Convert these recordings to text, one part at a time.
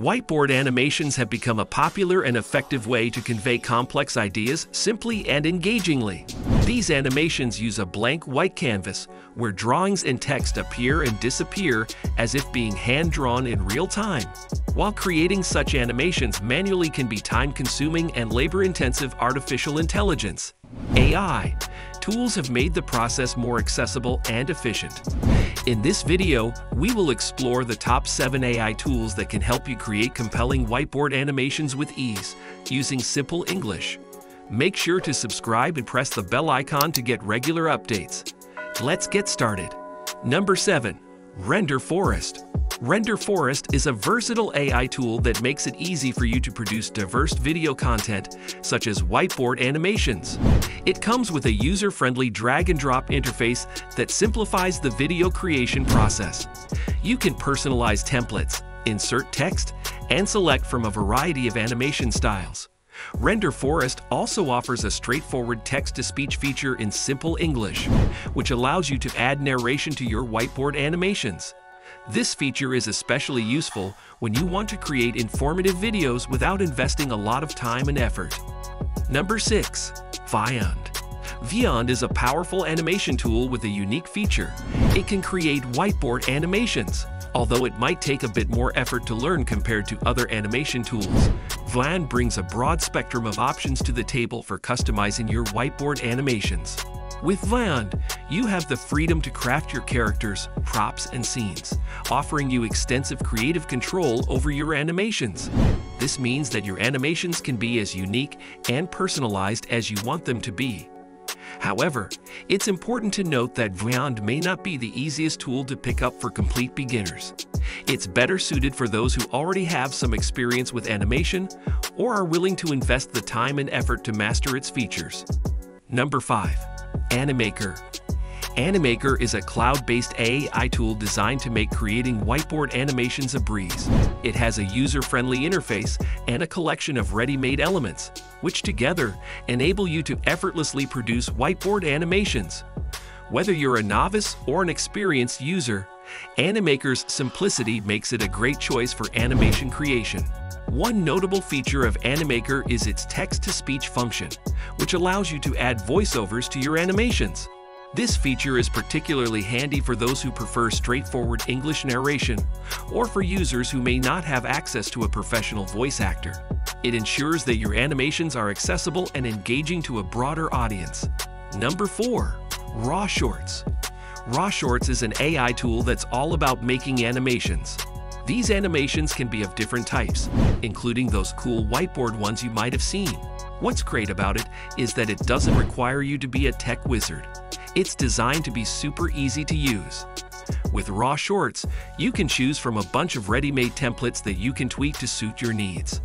Whiteboard animations have become a popular and effective way to convey complex ideas simply and engagingly. These animations use a blank white canvas where drawings and text appear and disappear as if being hand-drawn in real time. While creating such animations manually can be time-consuming and labor-intensive artificial intelligence, AI, tools have made the process more accessible and efficient. In this video, we will explore the top 7 AI tools that can help you create compelling whiteboard animations with ease using simple English. Make sure to subscribe and press the bell icon to get regular updates. Let's get started. Number 7. Render Forest. Render Forest is a versatile AI tool that makes it easy for you to produce diverse video content, such as whiteboard animations. It comes with a user-friendly drag-and-drop interface that simplifies the video creation process. You can personalize templates, insert text, and select from a variety of animation styles. Render Forest also offers a straightforward text-to-speech feature in simple English, which allows you to add narration to your whiteboard animations. This feature is especially useful when you want to create informative videos without investing a lot of time and effort. Number 6. Vyond. Vyond is a powerful animation tool with a unique feature. It can create whiteboard animations, although it might take a bit more effort to learn compared to other animation tools. Vyond brings a broad spectrum of options to the table for customizing your whiteboard animations. With Vyond, you have the freedom to craft your characters, props, and scenes, offering you extensive creative control over your animations. This means that your animations can be as unique and personalized as you want them to be. However, it's important to note that Vyond may not be the easiest tool to pick up for complete beginners. It's better suited for those who already have some experience with animation or are willing to invest the time and effort to master its features. Number 5. Animaker. Animaker is a cloud-based AI tool designed to make creating whiteboard animations a breeze. It has a user-friendly interface and a collection of ready-made elements, which together enable you to effortlessly produce whiteboard animations. Whether you're a novice or an experienced user, Animaker's simplicity makes it a great choice for animation creation. One notable feature of Animaker is its text-to-speech function, which allows you to add voiceovers to your animations. This feature is particularly handy for those who prefer straightforward English narration or for users who may not have access to a professional voice actor. It ensures that your animations are accessible and engaging to a broader audience. Number 4. Raw Shorts Raw Shorts is an AI tool that's all about making animations. These animations can be of different types, including those cool whiteboard ones you might have seen. What's great about it is that it doesn't require you to be a tech wizard. It's designed to be super easy to use. With Raw Shorts, you can choose from a bunch of ready-made templates that you can tweak to suit your needs.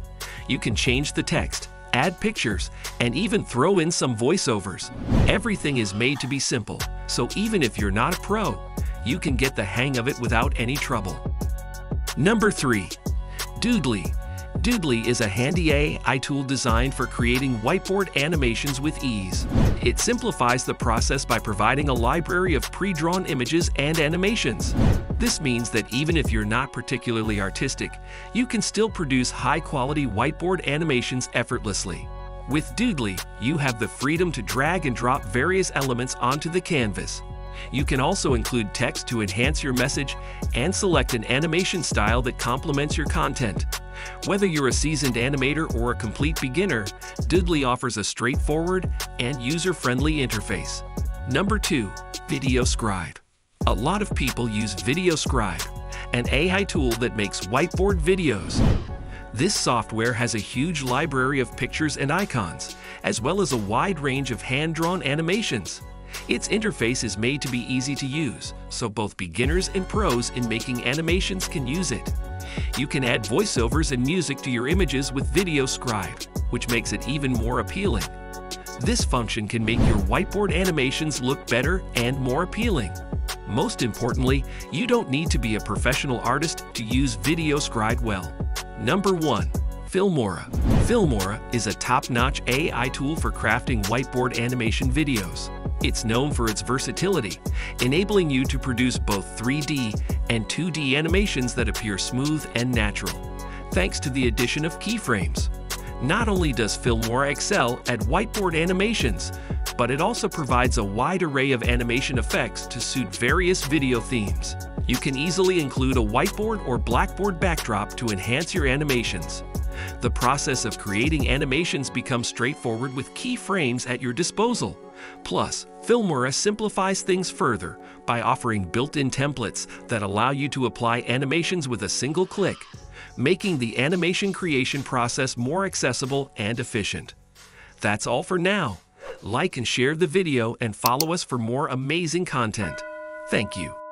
You can change the text, add pictures, and even throw in some voiceovers. Everything is made to be simple, so even if you're not a pro, you can get the hang of it without any trouble. Number 3. Doodly. Doodly is a handy AI tool designed for creating whiteboard animations with ease. It simplifies the process by providing a library of pre-drawn images and animations. This means that even if you're not particularly artistic, you can still produce high-quality whiteboard animations effortlessly. With Doodly, you have the freedom to drag and drop various elements onto the canvas. You can also include text to enhance your message and select an animation style that complements your content. Whether you're a seasoned animator or a complete beginner, Doodly offers a straightforward and user-friendly interface. Number 2. Video Scribe A lot of people use Video Scribe, an AI tool that makes whiteboard videos. This software has a huge library of pictures and icons, as well as a wide range of hand-drawn animations. Its interface is made to be easy to use, so both beginners and pros in making animations can use it. You can add voiceovers and music to your images with Video Scribe, which makes it even more appealing. This function can make your whiteboard animations look better and more appealing. Most importantly, you don't need to be a professional artist to use Video Scribe well. Number 1. Filmora. Filmora is a top-notch AI tool for crafting whiteboard animation videos. It's known for its versatility, enabling you to produce both 3D and 2D animations that appear smooth and natural. thanks to the addition of keyframes. Not only does Filmora excel at whiteboard animations, but it also provides a wide array of animation effects to suit various video themes. You can easily include a whiteboard or blackboard backdrop to enhance your animations. The process of creating animations becomes straightforward with keyframes at your disposal. Plus, Filmora simplifies things further by offering built-in templates that allow you to apply animations with a single click, making the animation creation process more accessible and efficient. That's all for now. Like and share the video and follow us for more amazing content. Thank you.